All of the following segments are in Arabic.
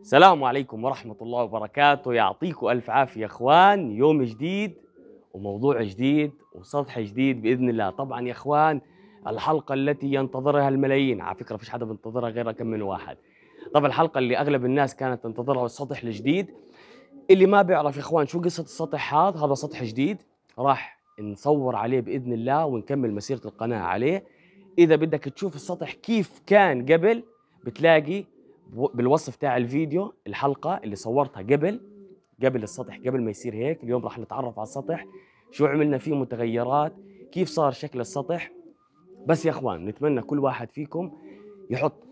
السلام عليكم ورحمة الله وبركاته. يعطيكم ألف عافية يا إخوان. يوم جديد وموضوع جديد وسطح جديد بإذن الله. طبعا يا إخوان الحلقة التي ينتظرها الملايين. على فكرة فيش حدا بينتظرها غير كم من واحد. طبعا الحلقة اللي أغلب الناس كانت تنتظرها السطح الجديد. اللي ما بيعرف يا إخوان شو قصة السطح هذا؟ هذا سطح جديد. راح نصور عليه بإذن الله ونكمل مسيرة القناة عليه. إذا بدك تشوف السطح كيف كان قبل بتلاقي بالوصف تاع الفيديو الحلقة اللي صورتها قبل قبل السطح قبل ما يصير هيك اليوم راح نتعرف على السطح شو عملنا فيه متغيرات كيف صار شكل السطح. بس يا أخوان نتمنى كل واحد فيكم يحط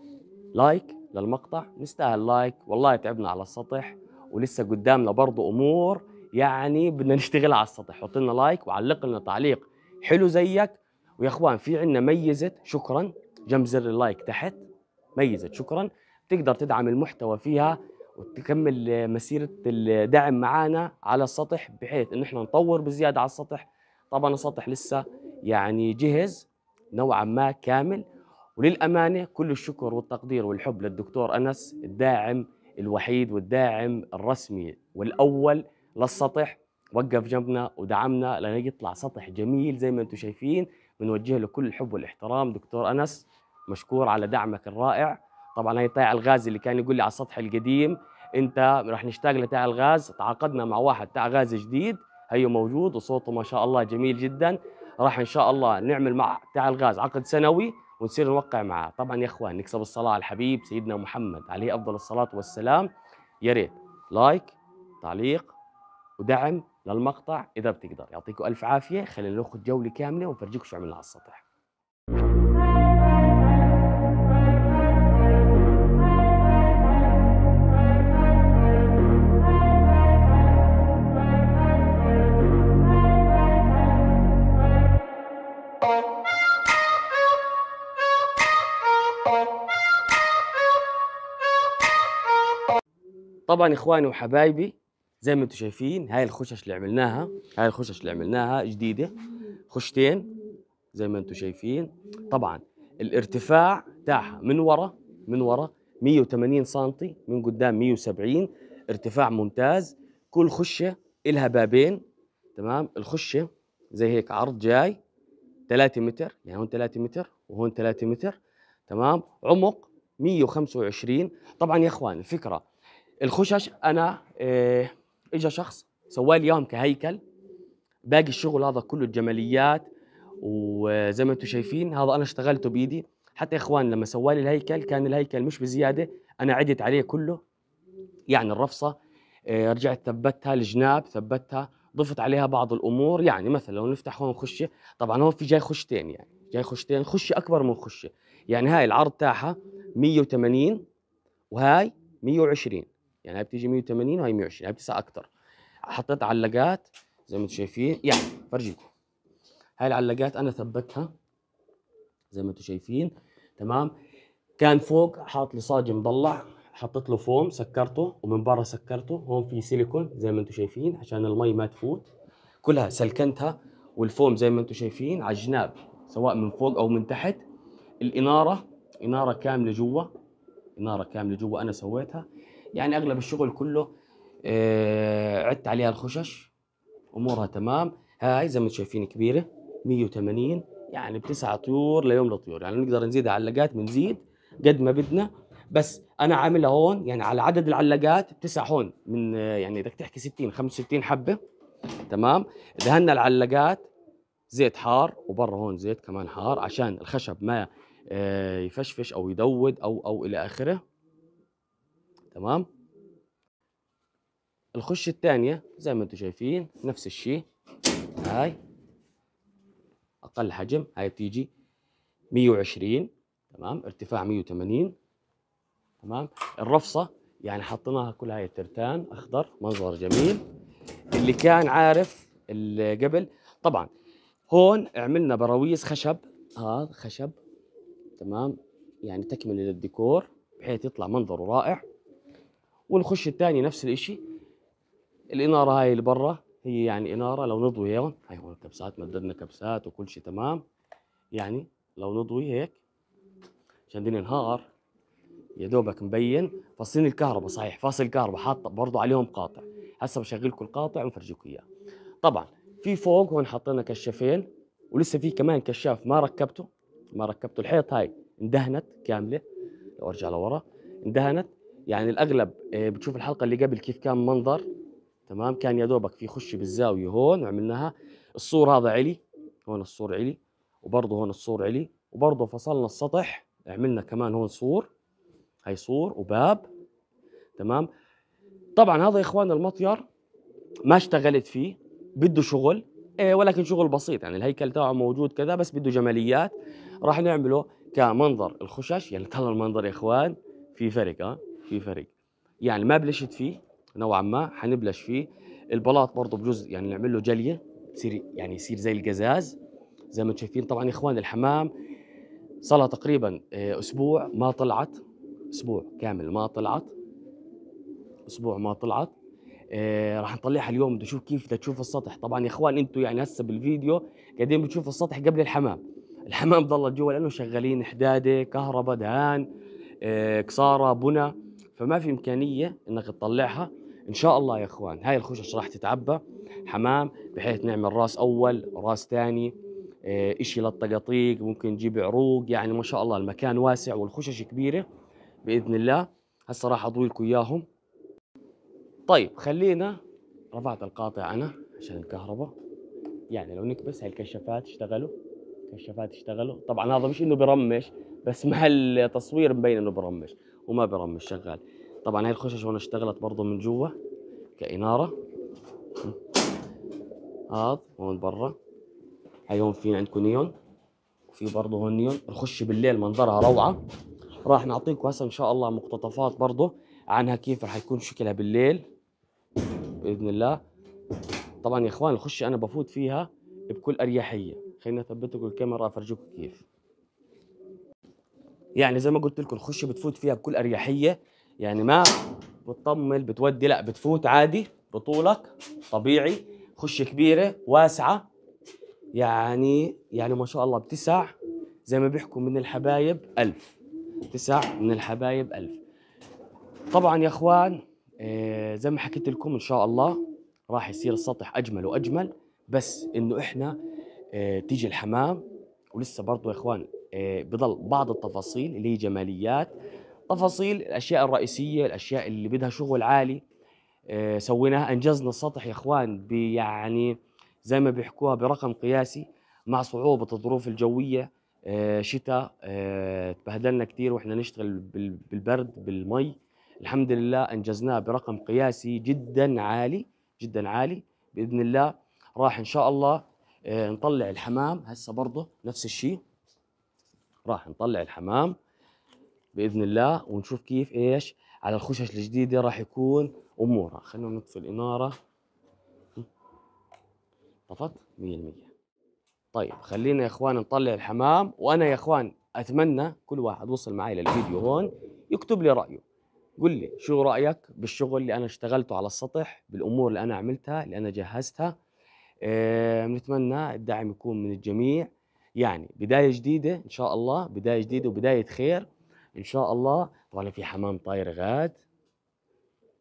like للمقطع نستاهل like والله تعبنا على السطح ولسه قدامنا برضو أمور يعني بدنا نشتغل على السطح. حط لنا like وعلق لنا تعليق حلو زيك. ويا أخوان في عندنا ميزة شكرا جنب زر اللايك تحت ميزة شكرا. تقدر تدعم المحتوى فيها وتكمل مسيرة الدعم معانا على السطح بحيث إن إحنا نطور بزيادة على السطح. طبعا السطح لسه يعني جهز نوعا ما كامل وللأمانة كل الشكر والتقدير والحب للدكتور أنس الداعم الوحيد والداعم الرسمي والأول للسطح. وقف جنبنا ودعمنا لأن يطلع سطح جميل زي ما أنتم شايفين. بنوجه له كل الحب والإحترام. دكتور أنس مشكور على دعمك الرائع. طبعا هي تاع الغاز اللي كان يقول لي على السطح القديم أنت راح نشتاق لتاع الغاز تعاقدنا مع واحد تاع غاز جديد هي موجود وصوته ما شاء الله جميل جدا راح إن شاء الله نعمل مع تاع الغاز عقد سنوي ونصير نوقع معاه طبعا يا إخوان نكسب الصلاة على الحبيب سيدنا محمد عليه أفضل الصلاة والسلام. يا ريت لايك تعليق ودعم للمقطع إذا بتقدر. يعطيكم ألف عافية. خلينا ناخذ جولة كاملة ونفرجيكم شو عملنا على السطح. طبعا إخواني وحبايبي زي ما أنتم شايفين هاي الخشش اللي عملناها هاي الخشش اللي عملناها جديدة. خشتين زي ما أنتم شايفين. طبعا الارتفاع تاعها من ورا من ورا 180 سم من قدام 170 ارتفاع ممتاز. كل خشة إلها بابين تمام؟ الخشة زي هيك عرض جاي 3 متر يعني هون 3 متر وهون 3 متر تمام؟ عمق 125 طبعا يا إخوان الفكرة الخشش أنا إيه اجى شخص سوى لي إياهم كهيكل. باقي الشغل هذا كله الجماليات وزي ما أنتم شايفين هذا أنا اشتغلته بايدي حتى يا إخوان لما سوى لي الهيكل كان الهيكل مش بزيادة أنا عدت عليه كله. يعني الرفصة إيه رجعت ثبتها الجناب ثبتها ضفت عليها بعض الأمور. يعني مثلا لو نفتح هون خشة طبعا هون في جاي خشتين يعني. جاي خشتين خشة أكبر من خشة. يعني هاي العرض تاعها 180 وهاي 120 يعني هاي بتيجي 180 وهي 120 هاي بتسع أكثر حطيت علقات زي ما أنتم شايفين يعني فرجيكم. هاي العلاقات أنا ثبتها زي ما أنتم شايفين تمام؟ كان فوق حاط لي صاج مضلع حطيت له فوم سكرته ومن برا سكرته هون في سيليكون زي ما أنتم شايفين عشان المي ما تفوت. كلها سلكنتها والفوم زي ما أنتم شايفين على الجناب سواء من فوق أو من تحت. الإنارة إنارة كاملة جوا إنارة كاملة جوا أنا سويتها. يعني أغلب الشغل كله آه عدت عليها الخشش أمورها تمام. هاي زي ما شايفين كبيرة 180 يعني بتسع طيور ليوم لطيور. يعني نقدر نزيد علقات بنزيد قد ما بدنا. بس أنا عاملها هون يعني على عدد العلاقات بتسع هون من يعني بدك تحكي 60 65 حبة. تمام؟ دهنا العلاقات زيت حار وبرا هون زيت كمان حار عشان الخشب ما آه، يفشفش أو يدود أو أو إلى آخره. تمام؟ الخش الثانية زي ما أنتم شايفين نفس الشيء. هاي أقل حجم هاي بتيجي 120 تمام؟ ارتفاع 180 تمام؟ الرفصة يعني حطيناها كلها هاي ترتان أخضر منظر جميل. اللي كان عارف اللي قبل طبعا هون عملنا براويز خشب هذا خشب تمام؟ يعني تكملة للديكور بحيث يطلع منظره رائع. والخش الثاني نفس الشيء الإنارة هاي اللي برا هي يعني إنارة لو نضوي هون هاي هون كبسات مددنا كبسات وكل شيء تمام. يعني لو نضوي هيك عشان دي نهار يا دوبك مبين فاصلين الكهرباء صحيح فاصل الكهرباء حاط برضه عليهم قاطع. هسه بشغل لكم القاطع ونفرجيكم إياه. طبعا في فوق هون حطينا كشافين ولسه في كمان كشاف ما ركبته. ما ركبته الحيط هاي اندهنت كاملة. لو أرجع لورا اندهنت. يعني الأغلب آه، بتشوف الحلقة اللي قبل كيف كان منظر تمام؟ كان يا دوبك في خش بالزاوية هون وعملناها السور هذا علي هون السور علي وبرضه هون السور علي وبرضه فصلنا السطح عملنا كمان هون سور هاي سور وباب تمام؟ طبعا هذا يا إخوان المطير ما اشتغلت فيه بده شغل إيه ولكن شغل بسيط يعني الهيكل تاعه موجود كذا بس بده جماليات. راح نعمله كمنظر الخشش يعني ترى المنظر يا إخوان في فرق ها؟ في فرق يعني ما بلشت فيه نوعا ما حنبلش فيه. البلاط برضه بجزء يعني نعمل له جلية يصير يعني يصير زي القزاز زي ما أنتم شايفين. طبعا يا إخوان الحمام صار تقريبا آه، أسبوع ما طلعت. أسبوع كامل ما طلعت. أسبوع ما طلعت. آه راح نطلعها اليوم بدي أشوف كيف بدها تشوف السطح. طبعا يا إخوان أنتم يعني هسه بالفيديو قاعدين بتشوفوا السطح قبل الحمام. الحمام ضلت جوا لأنه شغالين حدادة كهرباء دهان آه كساره بنى فما في إمكانية إنك تطلعها. إن شاء الله يا إخوان هاي الخشش راح تتعبى؟ حمام بحيث نعمل راس أول راس ثاني آه، إشي للطقاطيق ممكن نجيب عروق. يعني ما شاء الله المكان واسع والخشش كبيرة؟ بإذن الله. هسه راح أضوي لكم إياهم. طيب خلينا رفعت القاطع أنا عشان الكهرباء. يعني لو نكبس هاي الكشافات اشتغلوا كشافات اشتغلوا. طبعا هذا مش إنه برمش بس مع التصوير مبين إنه برمش. وما برمش شغال طبعا هاي الخشش وأنا اشتغلت برضه من جوا كإنارة. هذا هون برا. هاي هون في عندكم نيون وفي برضه هون نيون. الخش بالليل منظرها روعة. راح نعطيكم هسه إن شاء الله مقتطفات برضه عنها كيف راح يكون شكلها بالليل بإذن الله. طبعا يا إخوان الخش أنا بفوت فيها بكل أريحية. خلينا اثبت لكم الكاميرا أفرجيكم كيف. يعني زي ما قلت لكم الخش بتفوت فيها بكل أريحية. يعني ما بتطمل بتودي لا بتفوت عادي بطولك طبيعي. خش كبيرة واسعة. يعني يعني ما شاء الله بتسع زي ما بيحكوا من الحبايب ألف. تسع من الحبايب ألف. طبعا يا أخوان آه، زي ما حكيت لكم إن شاء الله راح يصير السطح أجمل وأجمل. بس إنه إحنا آه، تيجي الحمام. ولسه برضه يا أخوان بضل بعض التفاصيل اللي هي جماليات تفاصيل الأشياء الرئيسية الأشياء اللي بدها شغل عالي. سويناها أنجزنا السطح يا إخوان يعني زي ما بيحكوها برقم قياسي مع صعوبة الظروف الجوية. شتاء تبهدلنا كثير وإحنا نشتغل بالبرد بالمي. الحمد لله انجزناه برقم قياسي جدا عالي جدا عالي. بإذن الله راح إن شاء الله آه، نطلع الحمام. هسه برضه نفس الشيء. راح نطلع الحمام بإذن الله ونشوف كيف إيش على الخشش الجديدة راح يكون أمورها. خلينا نطفي الإنارة. طفت؟ 100% طيب خلينا يا إخوان نطلع الحمام. وأنا يا إخوان أتمنى كل واحد وصل معي للفيديو هون يكتب لي رأيه. قل لي شو رأيك بالشغل اللي أنا اشتغلته على السطح بالأمور اللي أنا عملتها اللي أنا جهزتها. آه، بنتمنى الدعم يكون من الجميع. يعني بداية جديدة إن شاء الله بداية جديدة وبداية خير. إن شاء الله طبعا في حمام طاير غاد.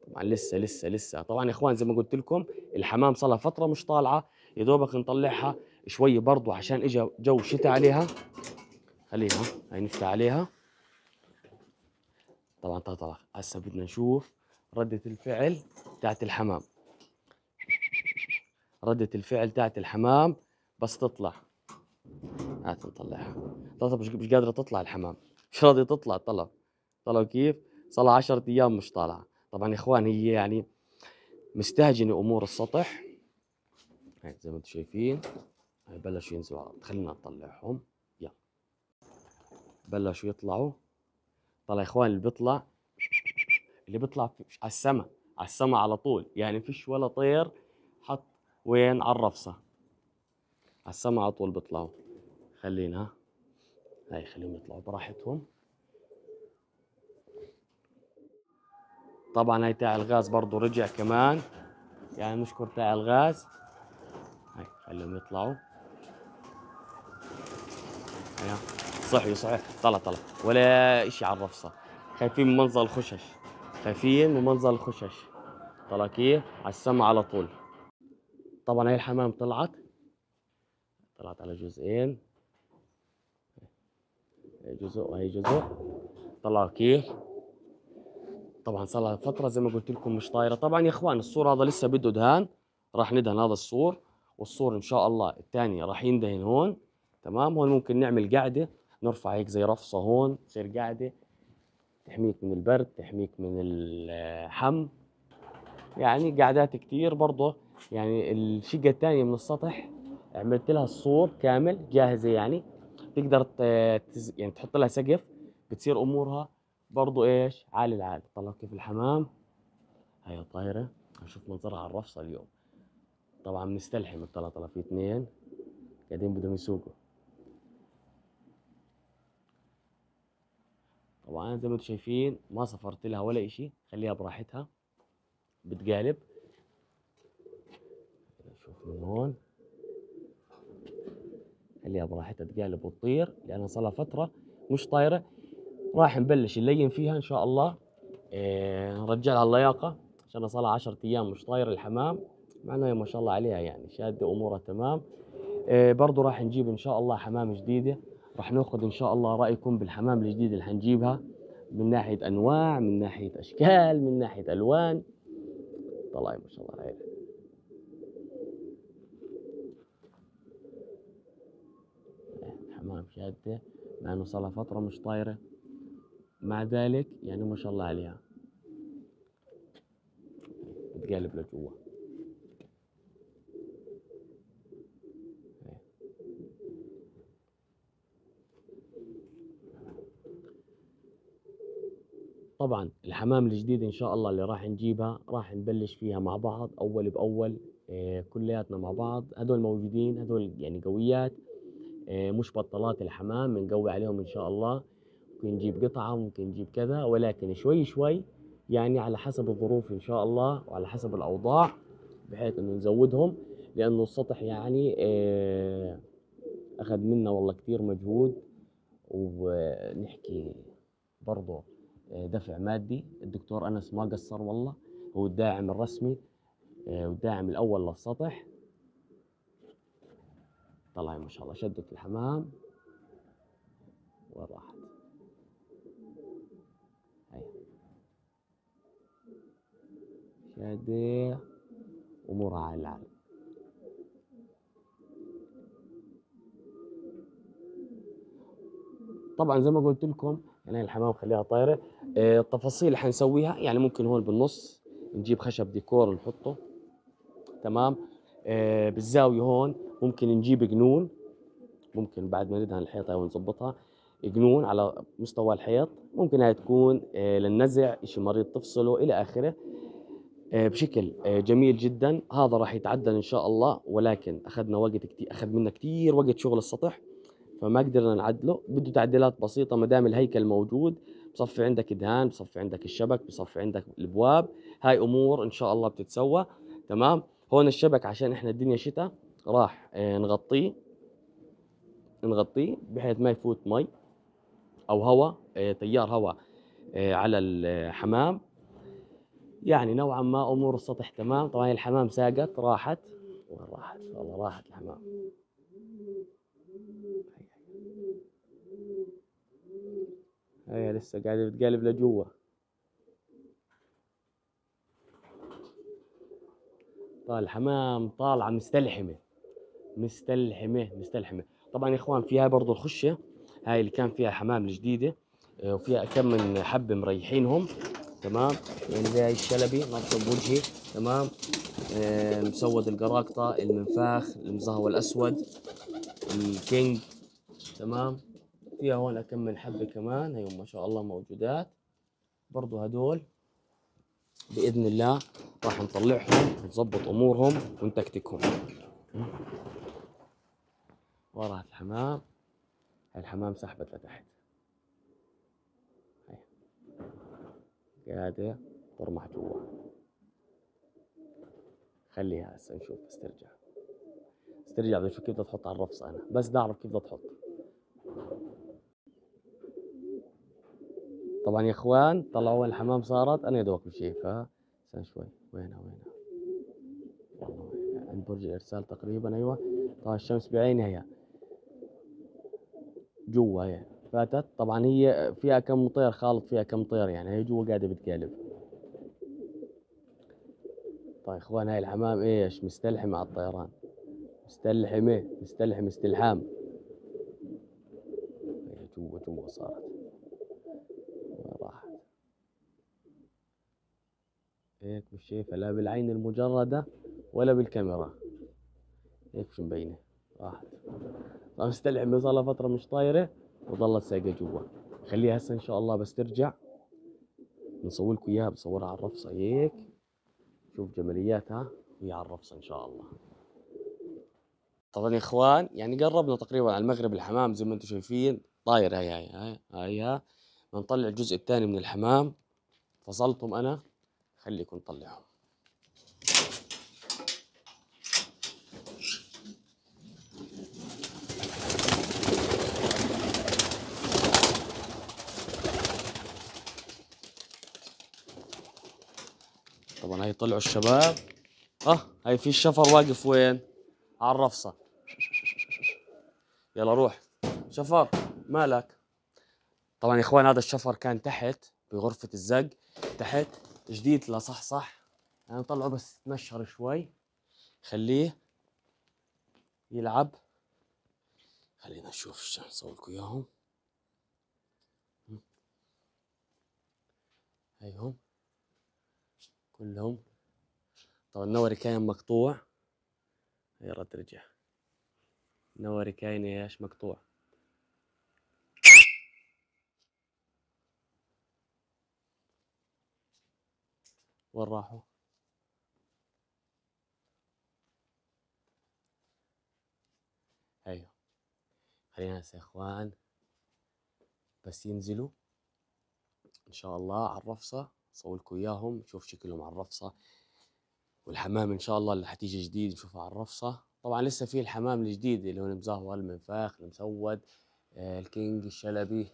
طبعا لسه لسه لسه. طبعا يا إخوان زي ما قلت لكم الحمام صار لها فترة مش طالعة. يا دوبك نطلعها شوي برضو عشان اجى جو شتاء عليها. خليها هاي نفتح عليها. طبعا طبعا هسه بدنا نشوف ردة الفعل تاعت الحمام. ردة الفعل تاعت الحمام بس تطلع. هات نطلعها طلب مش قادرة تطلع الحمام. مش راضية تطلع طلب. طلب كيف؟ صار 10 أيام مش طالعة طبعا يا إخوان هي يعني مستهجنة أمور السطح. هاي زي ما أنتم شايفين بلشوا ينزلوا على خلينا نطلعهم. يلا. بلشوا يطلعوا. طلع يا إخوان اللي بيطلع اللي بيطلع على السماء على السماء على طول. يعني فيش ولا طير حط وين على الرفصه على السماء على طول بيطلعوا. خلينا هاي خليهم يطلعوا براحتهم. طبعا هاي تاع الغاز برضو رجع كمان. يعني نشكر تاع الغاز. هاي خليهم يطلعوا. هيا. صحي صحي. طلع طلع. ولا إشي على الرفصة. خايفين من منظر الخشش. خايفين من منظر الخشش. طلع كيف على السما على طول. طبعا هي الحمام طلعت. طلعت على جزئين. هي جزء وهي جزء. طلعوا كيف طبعا صار لها فترة زي ما قلت لكم مش طايرة. طبعا يا إخوان السور هذا لسه بده دهان. راح ندهن هذا السور والسور إن شاء الله الثاني راح يندهن هون. تمام؟ هون ممكن نعمل قاعدة. نرفع هيك زي رفصة هون تصير قاعدة. تحميك من البرد تحميك من الحم. يعني قعدات كتير برضه. يعني الشقة الثانية من السطح عملت لها السور كامل جاهزة يعني. تقدر تز- يعني تحط لها سقف بتصير أمورها برضو إيش؟ عالي العال طلع كيف الحمام؟ هي طايرة هنشوف منظرها على الرفصة اليوم. طبعا مستلحم طلع في اثنين. قاعدين بدهم يسوقوا. طبعا زي ما أنتم شايفين ما صفرت لها ولا إشي. خليها براحتها. بتقالب. شوف من هون. خليها براحتها تقالب وتطير لانها صار لها فترة مش طايرة. راح نبلش نلين فيها إن شاء الله. إيه نرجع لها اللياقة. عشان صار لها 10 أيام مش طايرة الحمام. مع انها ما شاء الله عليها يعني شادة امورها تمام. إيه برضو راح نجيب إن شاء الله حمام جديدة. راح نأخذ إن شاء الله رأيكم بالحمام الجديده اللي حنجيبها. من ناحية أنواع من ناحية أشكال من ناحية ألوان. طلع ما شاء الله عليها. شاده مع إنه صار لها فترة مش طايرة. مع ذلك يعني ما شاء الله عليها. بتقلب لجوا. طبعا الحمام الجديد إن شاء الله اللي راح نجيبها راح نبلش فيها مع بعض أول بأول آه، كلياتنا مع بعض. هدول موجودين هدول يعني قويات. مش بطلات الحمام بنقوي عليهم إن شاء الله. ممكن نجيب قطعة ممكن نجيب كذا ولكن شوي شوي يعني على حسب الظروف إن شاء الله وعلى حسب الأوضاع بحيث إنه نزودهم لأنه السطح يعني آه، أخذ منا والله كثير مجهود. ونحكي برضه آه، دفع مادي. الدكتور أنس ما قصر والله هو الداعم الرسمي والداعم الأول للسطح. طلع ما شاء الله. شدت الحمام وراحت شادة أمورها على العالم طبعا زي ما قلت لكم يعني الحمام خليها طايرة. آه، التفاصيل اللي حنسويها يعني ممكن هون بالنص نجيب خشب ديكور نحطه تمام؟ بالزاوية هون ممكن نجيب قنون ممكن بعد ما ندهن الحيطة ونظبطها قنون على مستوى الحيط. ممكن هاي تكون آه، للنزع شيء مريض تفصله إلى آخره. آه، بشكل آه، جميل جدا. هذا راح يتعدل إن شاء الله ولكن أخذنا وقت كتير أخذ منا كثير وقت شغل السطح فما قدرنا نعدله. بده تعديلات بسيطة ما دام الهيكل موجود. بصفي عندك دهان بصفي عندك الشبك بصفي عندك الأبواب. هاي أمور إن شاء الله بتتسوى. تمام؟ هون الشبك عشان إحنا الدنيا شتاء راح آه، نغطيه نغطيه بحيث ما يفوت مي أو هواء آه، تيار هواء آه، على الحمام. يعني نوعا ما أمور السطح تمام. طبعا الحمام ساقت راحت. وين راحت؟ والله راحت الحمام. هي لسه قاعدة بتقلب لجوا طال الحمام طالعه مستلحمة. مستلحمة مستلحمة. طبعا يا إخوان فيها برضو الخشة هاي اللي كان فيها حمام الجديدة آه، وفيها كم من حبة مريحينهم. تمام؟ يعني زي الشلبي نرسم بوجهي تمام؟ آه، مسود القراقطة المنفاخ المزهو الأسود الكينج. تمام؟ فيها هون كم من حبة كمان. هيهم ما شاء الله موجودات. برضو هدول. بإذن الله راح نطلعهم نظبط أمورهم ونتكتكهم. وراها الحمام الحمام سحبت لتحت. هاي قاعدة ترمح جوا. خليها هسه نشوف بس ترجع بس ترجع بدي أشوف كيف بدها تحط على الرفص أنا. بس بدي اعرف كيف بدها تحط. طبعا يا إخوان طلعوا وين الحمام صارت؟ أنا مش شايفها استنى شوي. وينها وينها؟ عند برج الارسال تقريبا أيوه. طبعا الشمس بعينها هي. جوا هي. فاتت. طبعا هي فيها كم طير خالط فيها كم طير يعني. هي جوا قاعدة بتقالب طيب إخوان هاي الحمام إيش؟ مستلحم على الطيران. مستلحمة مستلحم. استلحام هي جوا جوا صارت وين راحت شايفها لا بالعين المجردة ولا بالكاميرا. هيك مش مبينة. راحت. طبعا مستلحمة صار لها فترة مش طايرة وظلت سايقة جوا. خليها هسه إن شاء الله بس ترجع. نصور لكم إياها بصورها على الرفصة هيك. شوف جمالياتها وهي على الرفصة إن شاء الله. طبعا يا إخوان يعني قربنا تقريبا على المغرب الحمام زي ما أنتم شايفين. طاير هاي هاي هاي هاي ها بنطلع الجزء الثاني من الحمام. فصلتهم أنا. خليكم نطلعهم طبعا هاي طلعوا الشباب. آه هاي في الشفر واقف وين؟ على الرفصة. يلا روح. شفر مالك؟ طبعا يا إخوان هذا الشفر كان تحت بغرفة الزق تحت جديد لا صح صح. يعني نطلعه بس تنشر شوي. خليه يلعب. خلينا نشوف شو نسوي لكم إياهم. هيهم كلهم. طبعا النوري كان مقطوع. يلا ترجع نوري كاين إيش مقطوع. وين راحوا؟ أيوه. خلينا يا إخوان. بس ينزلوا. إن شاء الله على الرفصة. صور لكم إياهم. نشوف شكلهم على الرفصة. والحمام إن شاء الله اللي حتيجي جديد نشوفها على الرفصة. طبعا لسه في الحمام الجديد اللي هو المزهور المنفاخ المسود آه الكينج الشلبي.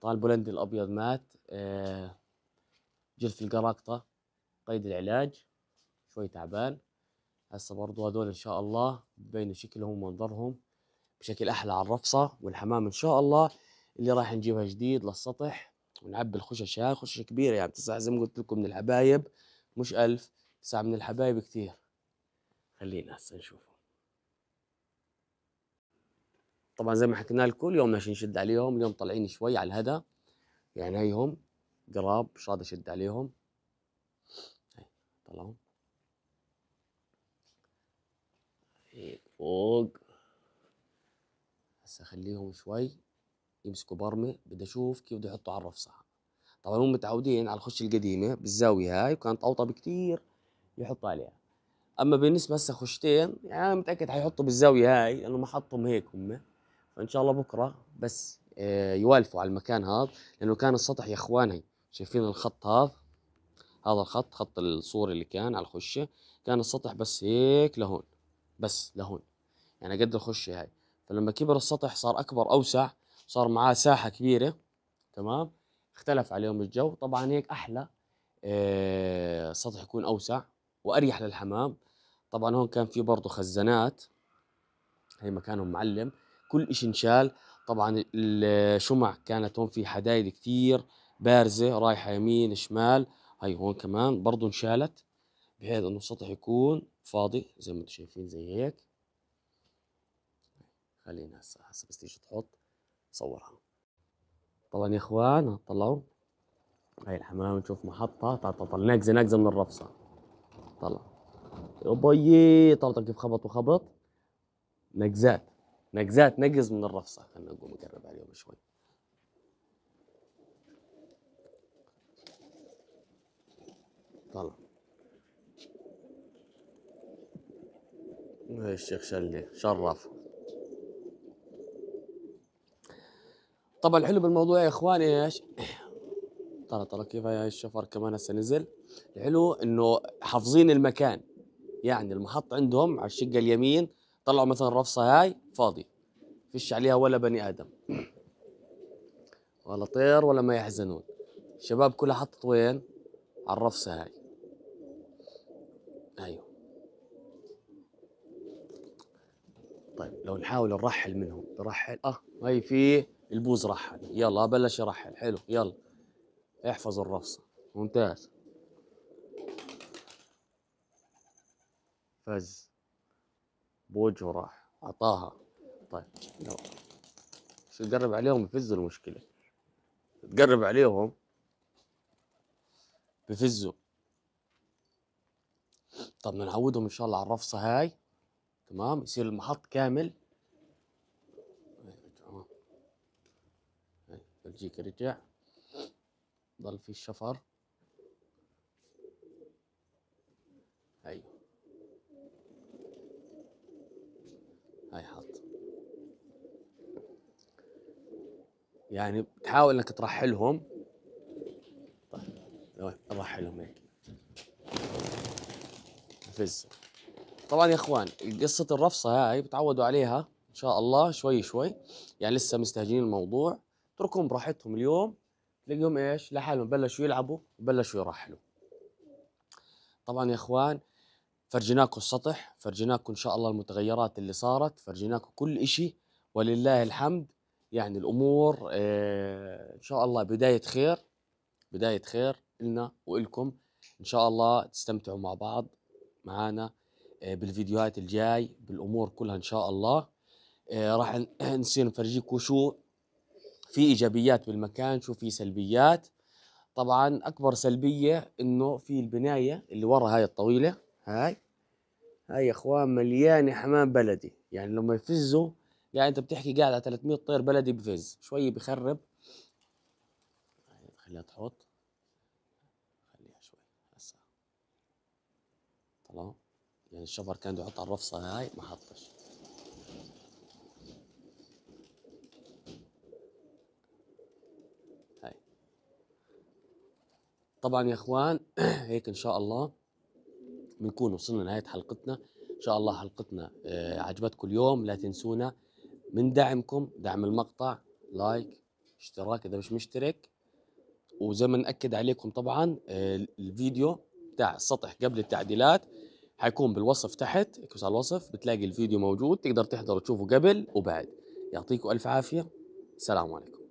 طبعا البولندي الأبيض مات. آه جلف القراقطة. قيد العلاج شوي تعبان. هسه برضو هذول إن شاء الله ببينوا شكلهم ومنظرهم بشكل أحلى على الرفصة والحمام إن شاء الله. اللي راح نجيبها جديد للسطح ونعبي الخشش هاي خشة كبيرة يعني تسع زي ما قلت لكم من الحبايب مش ألف تسعة من الحبايب كتير خلينا هسه نشوفه طبعا زي ما حكينا لكم اليوم ماشي نشد عليهم اليوم طالعين شوي على الهدى. يعني هيهم قراب مش راضي اشد عليهم. طلعوا هيك فوق. هسه أخليهم شوي. يمسكوا برمة. بدي أشوف كيف بده يحطوا على الرفصة طبعا هم متعودين على الخش القديمة بالزاوية هاي وكانت اوطى بكتير يحطوا عليها. أما بالنسبة هسه خشتين يعني أنا متأكد حيحطوا بالزاوية هاي لأنه محطهم هيك هم. فإن شاء الله بكرة بس آه، يوالفوا على المكان هذا لأنه كان السطح يا إخواني شايفين الخط هذا؟ هذا الخط خط الصوري اللي كان على الخشة كان السطح بس هيك لهون بس لهون يعني قد الخشة هاي. فلما كبر السطح صار أكبر أوسع صار معاه ساحة كبيرة تمام؟ اختلف عليهم الجو. طبعا هيك أحلى آه، يكون أوسع وأريح للحمام. طبعا هون كان في برضه خزانات هي مكانهم معلم كل إشي انشال. طبعا الشمع كانت هون في حدايد كتير بارزة رايحة يمين شمال. هاي هون كمان برضو انشالت بحيث إنه السطح يكون فاضي زي ما أنتم شايفين زي هيك. خلينا هسه هسه بس تيجي تحط صورها. طبعا يا إخوان طلعوا. هاي الحمام نشوف محطة. تعال طلع نقزة نقزة من الرفصة طلع. يا بيي طلع كيف خبط وخبط. نقزات نقزات نقز من الرفصة خلينا نقوم نقرب عليهم شوي. طلع. الشيخ شلي شرف. طبعا الحلو بالموضوع يا إخواني إيش؟ ترى ترى كيف هاي الشفر كمان هسه نزل؟ الحلو إنه حافظين المكان يعني المحط عندهم على الشقة اليمين طلعوا مثلا الرفصة هاي فاضي فيش عليها ولا بني آدم. ولا طير ولا ما يحزنون. الشباب كلها حطت وين؟ على الرفسه هاي أيوه طيب لو نحاول نرحل منهم. نرحل آه هاي في البوز رحل. يلا بلش يرحل. حلو يلا. احفظوا الرفصة. ممتاز. فز. بوجهه راح عطاها. طيب لو شو تقرب عليهم بفزوا المشكلة. تقرب عليهم. بفزوا. طب نعودهم إن شاء الله على الرفصة هاي. تمام؟ يصير المحط كامل. بلجيكا رجع. ضل في الشفر. أيوه هاي حط. يعني بتحاول إنك ترحلهم. طيب. نرحلهم هيك. فز. طبعا يا إخوان قصة الرفصة هاي بتعودوا عليها إن شاء الله شوي شوي. يعني لسه مستهجنين الموضوع. اتركهم براحتهم اليوم. تلاقيهم إيش؟ لحالهم بلشوا يلعبوا وبلشوا يرحلوا. طبعا يا إخوان فرجيناكم السطح فرجيناكم إن شاء الله المتغيرات اللي صارت فرجيناكم كل إشي. ولله الحمد. يعني الأمور آه إن شاء الله بداية خير بداية خير لنا وإلكم. إن شاء الله تستمتعوا مع بعض معانا. بالفيديوهات الجاي بالأمور كلها إن شاء الله. آه راح نصير نفرجيكم شو في إيجابيات بالمكان شو في سلبيات. طبعا أكبر سلبية إنه في البناية اللي ورا هاي الطويلة هاي هاي يا إخوان مليانة حمام بلدي. يعني لما يفزوا يعني أنت بتحكي قاعد على 300 طير بلدي بفز. شوي بخرب. خليها تحط. خليها شوي. هسه. طلع. يعني الشفر كان بده يحط على الرفصة هاي ما حطش. طبعا يا إخوان هيك إن شاء الله بنكون وصلنا لنهاية حلقتنا. إن شاء الله حلقتنا آه، عجبتكم اليوم لا تنسونا من دعمكم دعم المقطع لايك اشتراك إذا مش مشترك. وزي ما نأكد عليكم طبعا آه، الفيديو بتاع السطح قبل التعديلات. حيكون بالوصف تحت اكبس على الوصف بتلاقي الفيديو موجود تقدر تحضر وتشوفه قبل وبعد. يعطيكم ألف عافية. السلام عليكم.